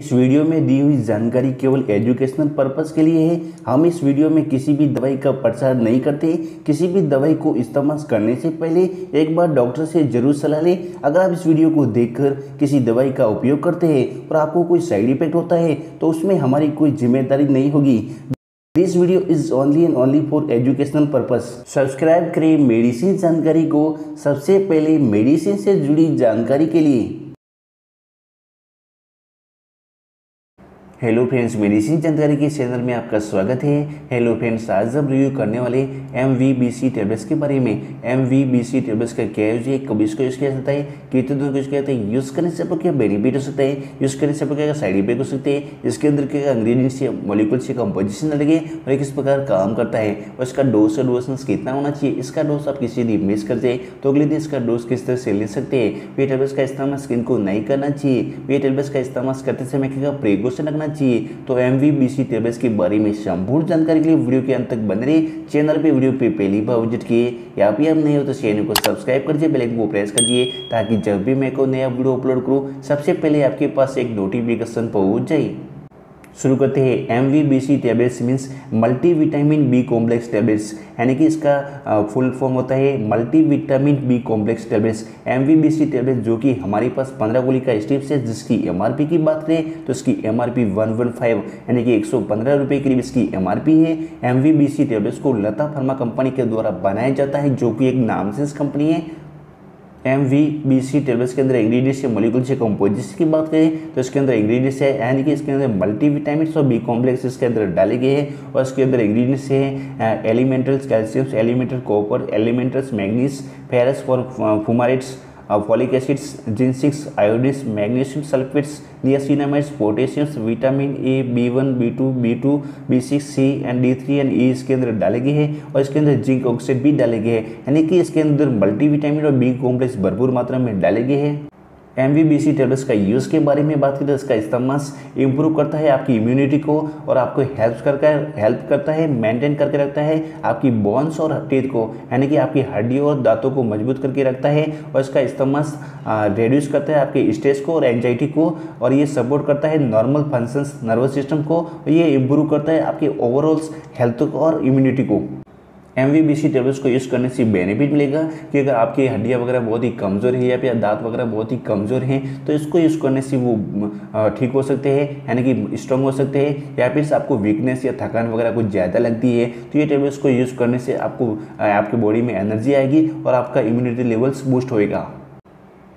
इस वीडियो में दी हुई जानकारी केवल एजुकेशनल पर्पस के लिए है। हम इस वीडियो में किसी भी दवाई का प्रचार नहीं करते। किसी भी दवाई को इस्तेमाल करने से पहले एक बार डॉक्टर से ज़रूर सलाह लें। अगर आप इस वीडियो को देखकर किसी दवाई का उपयोग करते हैं और आपको कोई साइड इफ़ेक्ट होता है तो उसमें हमारी कोई ज़िम्मेदारी नहीं होगी। This video is only and only for educational purpose subscribe करें मेडिसिन जानकारी को। सबसे पहले मेडिसिन से जुड़ी जानकारी के लिए। हेलो फ्रेंड्स मेडिसिन जानकारी के चैनल में आपका स्वागत है। हेलो फ्रेंड्स आज हम रिव्यू करने वाले M V B C tablets के बारे में। M V B C tablets का क्या यूज़ है, कब इसको यूज़ किया जाता है, कितने दूर यूज़ किया जाता है यूज़ करने से आपको क्या बेनिफिट हो सकता है यूज़ करने से आपको क्या साइड इफ़ेक्ट हो सकते हैं, इसके अंदर क्या इंग्रीडियंट्स या मोलिकुल से कंपोजिशन लगे और किस प्रकार काम करता है और इसका डोज और डोज कितना होना चाहिए, इसका डोज आप किसी दिन मिस कर जाए तो अगले दिन इसका डोज किस तरह से ले सकते हैं वे टेबलेट्स का इस्तेमाल स्किन को नहीं करना चाहिए वे टेबलेट्स का इस्तेमाल करते समय क्या प्रिकॉशन रखना चाहिए। तो M V B C tables के बारे में संपूर्ण जानकारी के लिए वीडियो के अंत तक बने रही चैनल पे वीडियो पे पहली बार विज़िट किए, या भी आप नहीं हो तो चैनल को सब्सक्राइब कर दिए बेलाइकन को प्रेस कीजिए ताकि जब भी मैं कोई नया वीडियो अपलोड करूँ, सबसे पहले आपके पास एक नोटिफिकेशन पहुँच जाए। शुरू करते हैं M V B C tablets means multi vitamin B complex tablets यानी कि इसका फुल फॉर्म होता है multi vitamin B complex tablets M V B C tablet जो कि हमारे पास पंद्रह गोली का स्टिप्स है, जिसकी एम आर पी की बात करें तो इसकी M R P one one five यानी कि एक सौ पंद्रह रुपये करीब इसकी एम आर पी है। M V B C tablets को लता फार्मा कंपनी के द्वारा बनाया जाता है, जो कि एक नामसेंस कंपनी है। M V B C tables के अंदर इंग्रीडियंट्स या मोलिकुल से कंपोजिट्स की बात करें तो इसके अंदर इंग्रीडियंट्स है, यानी कि इसके अंदर मल्टी विटामिन और बी कॉम्प्लेक्स इसके अंदर डाले गए हैं, और इसके अंदर इंग्रीडियंट्स हैं elementals calciums elemental copper elementals manganese ferrous for fumarates folic acids जिनसिक्स iodides magnesium sulphates niacinamides potassiums vitamin A B one B two B two B six C and D three and E इसके अंदर डाले गए हैं और इसके अंदर zinc oxide भी डाले गए हैं। यानी कि इसके अंदर मल्टीविटामिन और बी कॉम्प्लेक्स भरपूर मात्रा में डाले गए हैं। एम वी टेबलेट्स का यूज़ के बारे में बात करें तो इसका इस्तेमाल इंप्रूव करता है आपकी इम्यूनिटी को और आपको हेल्प करके हेल्प करता है मेंटेन करके रखता है आपकी बोन्स और टीथ को, यानी कि आपकी हड्डियों और दांतों को मज़बूत करके रखता है और इसका इस्तेमाल रिड्यूस करता है आपके स्ट्रेस को और एंजाइटी को और ये सपोर्ट करता है नॉर्मल फ़ंक्शंस नर्वस सिस्टम को ये इम्प्रूव करता है आपके ओवरऑल हेल्थ को और इम्यूनिटी को। M V B C tablets को यूज़ करने से बेनिफिट मिलेगा, कि अगर आपकी हड्डियाँ वगैरह बहुत ही कमज़ोर है या फिर दांत वगैरह बहुत ही कमज़ोर हैं तो इसको यूज़ करने से वो ठीक हो सकते हैं, यानी कि स्ट्रॉन्ग हो सकते हैं, या फिर आपको वीकनेस या थकान वगैरह कुछ ज़्यादा लगती है तो ये टेबलेट्स को यूज़ करने से आपको आपकी बॉडी में एनर्जी आएगी और आपका इम्यूनिटी लेवल्स बूस्ट होएगा।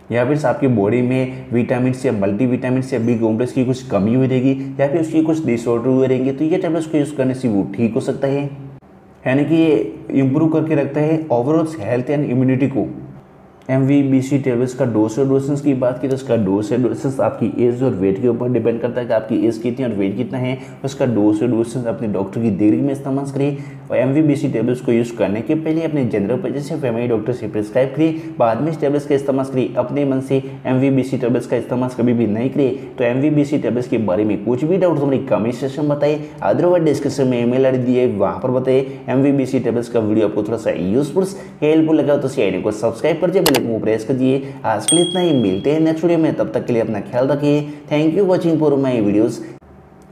या फिर आपकी बॉडी में विटामिन या मल्टी विटामिन या बी कॉम्प्लेक्स की कुछ कमी हुई रहेगी, या फिर उसकी कुछ डिसऑर्डर हुए रहेंगे तो ये टेबलेट्स को यूज़ करने से वो ठीक हो सकता है। यानी कि ये इम्प्रूव करके रखता है ओवरऑल हेल्थ एंड इम्यूनिटी को। M V B C tablets का डोज और डोसेंस की बात की तो उसका डोज और डोसेंस आपकी एज और वेट के ऊपर डिपेंड करता है कि आपकी एज कितनी और वेट कितना है। उसका डोज और डोसेंस अपने डॉक्टर की डिग्री में इस्तेमाल करिए और M V B C tablets को यूज़ करने के पहले अपने जनरल पर्चे से फैमिली डॉक्टर से प्रिस्क्राइब करिए। बाद में इस टेबलेट्स का इस्तेमाल करिए, अपने मन से M V B C tablets का इस्तेमाल कभी भी नहीं करिए। तो M V B C tablets के बारे में कुछ भी डाउट हमारी कमेंट सेक्शन में बताइए। अदरवाइज़ डिस्क्रिप्शन में ईमेल आई डी दिए, वहाँ पर बताइए। M V B C tablets का वीडियो आपको थोड़ा सा यूजफुल हेल्पफुल लगा तो चैनल को सब्सक्राइब कर बेल को प्रेस कर दिए आज के लिए इतना ही। मिलते हैं नेक्स्ट वीडियो में। तब तक के लिए अपना ख्याल रखिए। Thank you watching for my videos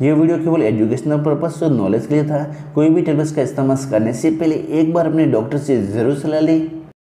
ये वीडियो केवल एजुकेशनल पर्पज और नॉलेज के लिए था। कोई भी टेबलेट्स का इस्तेमाल करने से पहले एक बार अपने डॉक्टर से ज़रूर सलाह लें।